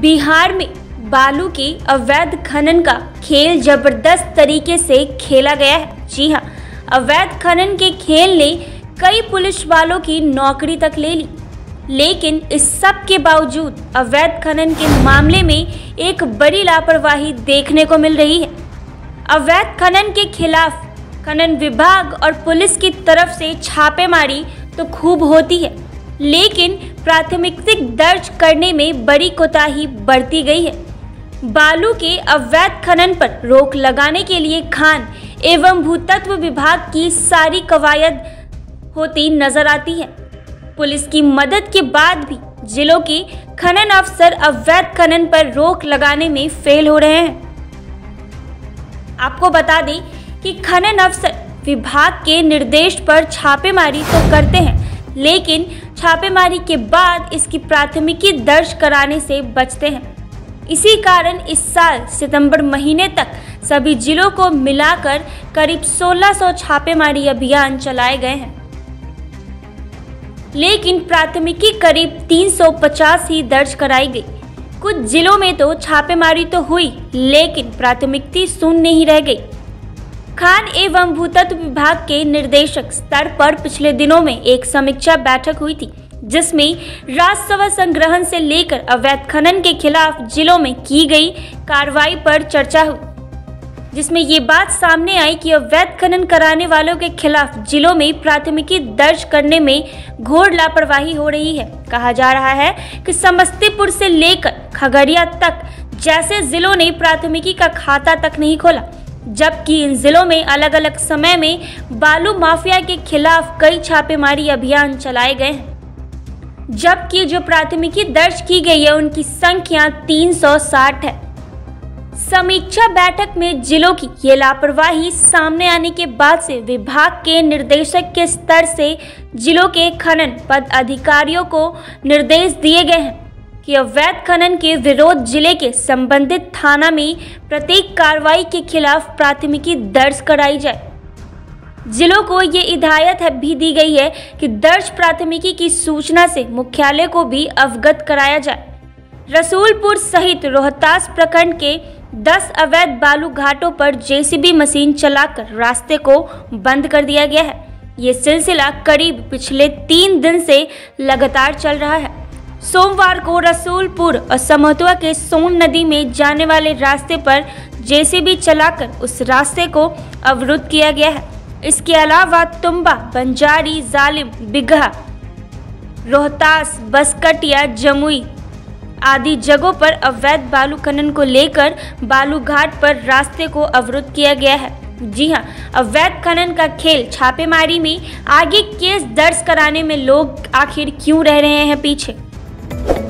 बिहार में बालू के अवैध खनन का खेल ज़बरदस्त तरीके से खेला गया है। जी हाँ अवैध खनन के खेल ने कई पुलिस वालों की नौकरी तक ले ली। लेकिन इस सब के बावजूद अवैध खनन के मामले में एक बड़ी लापरवाही देखने को मिल रही है। अवैध खनन के खिलाफ खनन विभाग और पुलिस की तरफ़ से छापेमारी तो खूब होती है। लेकिन प्राथमिकता दर्ज करने में बड़ी कोताही बढ़ती गई है। बालू के अवैध खनन पर रोक लगाने के लिए खान एवं भूतत्व विभाग की सारी कवायद होती नज़र आती है। पुलिस की मदद के बाद भी जिलों के खनन अफसर अवैध खनन पर रोक लगाने में फेल हो रहे हैं। आपको बता दें कि खनन अफसर विभाग के निर्देश पर छापेमारी तो करते हैं, लेकिन छापेमारी के बाद इसकी प्राथमिकी दर्ज कराने से बचते हैं। इसी कारण इस साल सितंबर महीने तक सभी जिलों को मिलाकर करीब 1600 छापेमारी अभियान चलाए गए हैं। लेकिन प्राथमिकी करीब 350 ही दर्ज कराई गई। कुछ जिलों में तो छापेमारी तो हुई, लेकिन प्राथमिकता शून्य ही रह गई। खान एवं भूतत्व विभाग के निर्देशक स्तर पर पिछले दिनों में एक समीक्षा बैठक हुई थी, जिसमें राजस्व संग्रहण से लेकर अवैध खनन के खिलाफ जिलों में की गई कार्रवाई पर चर्चा हुई, जिसमें ये बात सामने आई कि अवैध खनन कराने वालों के खिलाफ जिलों में प्राथमिकी दर्ज करने में घोर लापरवाही हो रही है। कहा जा रहा है कि समस्तीपुर से लेकर खगड़िया तक जैसे जिलों ने प्राथमिकी का खाता तक नहीं खोला जबकि इन जिलों में अलग अलग समय में बालू माफिया के खिलाफ कई छापेमारी अभियान चलाए गए हैं। जबकि जो प्राथमिकी दर्ज की गई है, उनकी संख्या 360 है। समीक्षा बैठक में जिलों की ये लापरवाही सामने आने के बाद से विभाग के निर्देशक के स्तर से जिलों के खनन पद अधिकारियों को निर्देश दिए गए हैं। कि अवैध खनन के विरोध ज़िले के संबंधित थाना में प्रत्येक कार्रवाई के खिलाफ प्राथमिकी दर्ज कराई जाए। जिलों को ये हिदायत भी दी गई है कि दर्ज प्राथमिकी की सूचना से मुख्यालय को भी अवगत कराया जाए। रसूलपुर सहित रोहतास प्रखंड के 10 अवैध बालू घाटों पर जेसीबी मशीन चलाकर रास्ते को बंद कर दिया गया है। ये सिलसिला करीब पिछले तीन दिन से लगातार चल रहा है। सोमवार को रसूलपुर और समोतवा के सोन नदी में जाने वाले रास्ते पर जेसीबी चलाकर उस रास्ते को अवरुद्ध किया गया है। इसके अलावा तुम्बा बंजारी, जालिम, बिगहा, रोहतास, बसकटिया, जमुई आदि जगहों पर अवैध बालू खनन को लेकर बालू घाट पर रास्ते को अवरुद्ध किया गया है। जी हाँ अवैध खनन का खेल छापेमारी में आगे केस दर्ज कराने में लोग आखिर क्यों रह रहे हैं पीछे? Thank you.